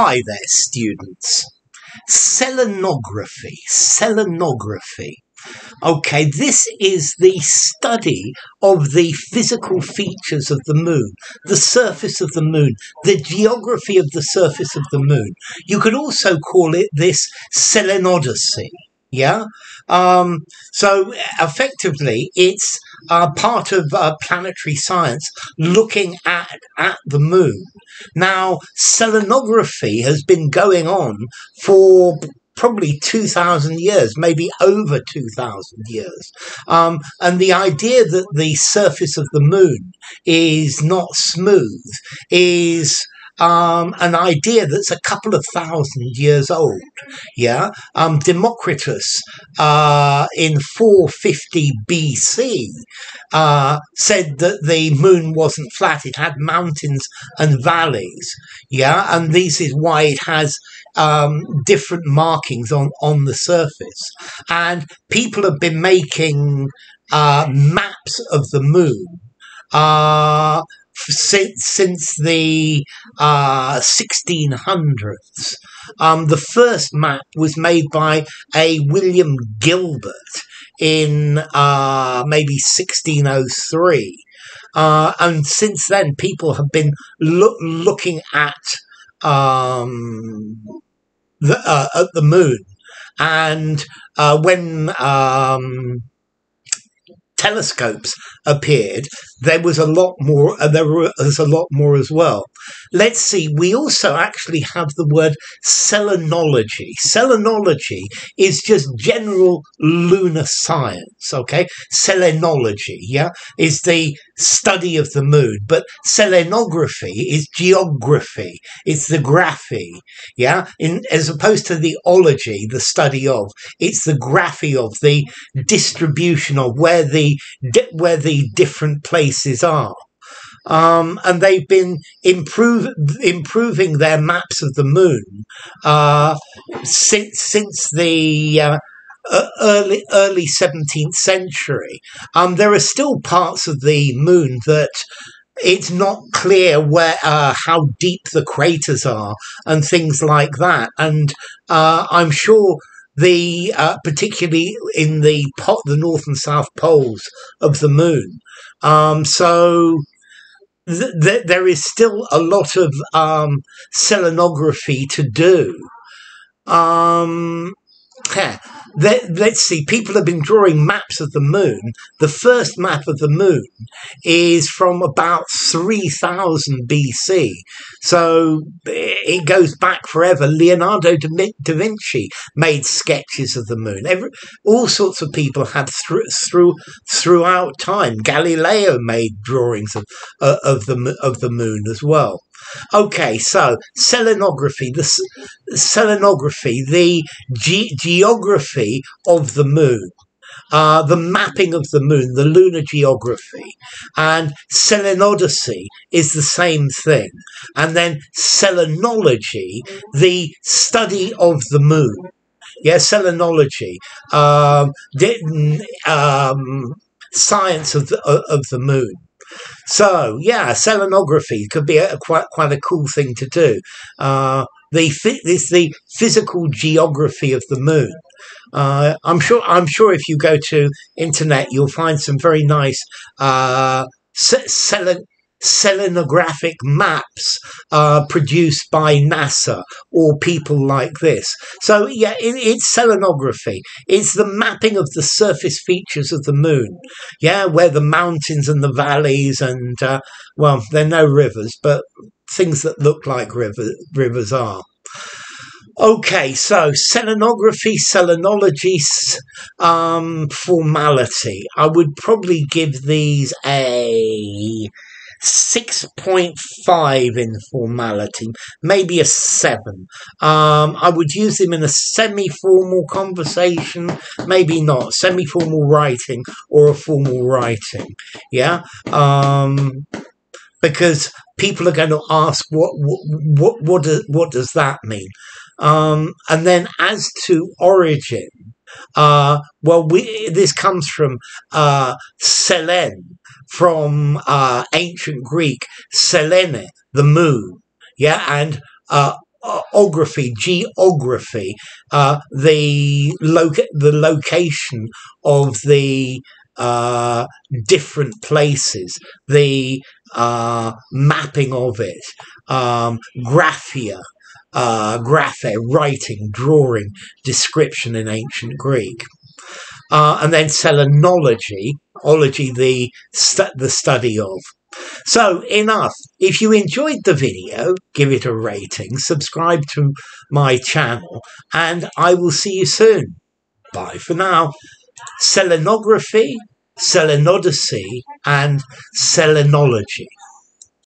Hi there, students. Selenography. Selenography. Okay, this is the study of the physical features of the moon, the surface of the moon, the geography of the surface of the moon. You could also call it this selenodesy. Yeah. Um, so effectively, it's uh, part of uh, planetary science looking at, at the moon. Now, selenography has been going on for probably 2,000 years, maybe over 2,000 years. Um, and the idea that the surface of the moon is not smooth is um, an idea that's a couple of thousand years old. Yeah, um, Democritus uh, in 450 BC uh, said that the moon wasn't flat; it had mountains and valleys. Yeah, and this is why it has um, different markings on on the surface. And people have been making uh, maps of the moon. Uh, since since the uh, 1600s. Um, the first map was made by a William Gilbert in uh, maybe 1603. Uh, and since then, people have been lo- looking at um, the, uh, at the moon. And uh, when um, telescopes appeared, there was a lot more. Uh, there was a lot more as well. Let's see. We also actually have the word selenology. Selenology is just general lunar science. Okay, selenology, yeah, is the study of the moon, but selenography is geography. It's the graphy, yeah, in as opposed to the ology, the study of. It's the graphy of the distribution of where the where the different places are. Um, and they've been improve, improving their maps of the moon uh, since since the uh, early early seventeenth century. Um, there are still parts of the moon that it's not clear where uh, how deep the craters are and things like that. And uh, I'm sure the uh, particularly in the pot, the north and south poles of the moon. Um, so th- th- there is still a lot of um, selenography to do. Um, yeah let, let's see, people have been drawing maps of the moon. The first map of the moon is from about 3000 BC. So it goes back forever. Leonardo da Vinci made sketches of the moon. Every, all sorts of people had through, through, throughout time. Galileo made drawings of, uh, of, the, of the moon as well. Okay, so selenography, the selenography, the ge- geography of the moon. Uh, the mapping of the moon, the lunar geography, and selenodesy is the same thing. And then selenology, the study of the moon. Yeah, selenology, um, um, science of the, of the moon. So yeah, selenography could be a, a quite quite a cool thing to do. Uh, the the physical geography of the moon. Uh, I'm sure I'm sure if you go to internet, you'll find some very nice uh, selen- selenographic maps uh, produced by NASA or people like this. So, yeah, it, it's selenography. It's the mapping of the surface features of the moon. Yeah, where the mountains and the valleys and, uh, well, there are no rivers, but things that look like river, rivers are. Okay, so selenography, selenology, um, formality. I would probably give these a 6.5 in formality, maybe a 7. Um, I would use them in a semi formal conversation, maybe not, semi formal writing or a formal writing. Yeah? Um, because people are going to ask what what what what, do, what does that mean um, and then as to origin uh, well we, this comes from uh, selen from uh, ancient Greek, Selene, the moon. Yeah, and uh, geography, geography, uh, the loca- the location of the uh, different places, the uh, mapping of it, um, graphia, uh, graphe, writing, drawing, description in ancient Greek. Uh, and then selenology, ology, the, the study of. So, enough. If you enjoyed the video, give it a rating, subscribe to my channel, and I will see you soon. Bye for now. Selenography, selenodesy, and selenology.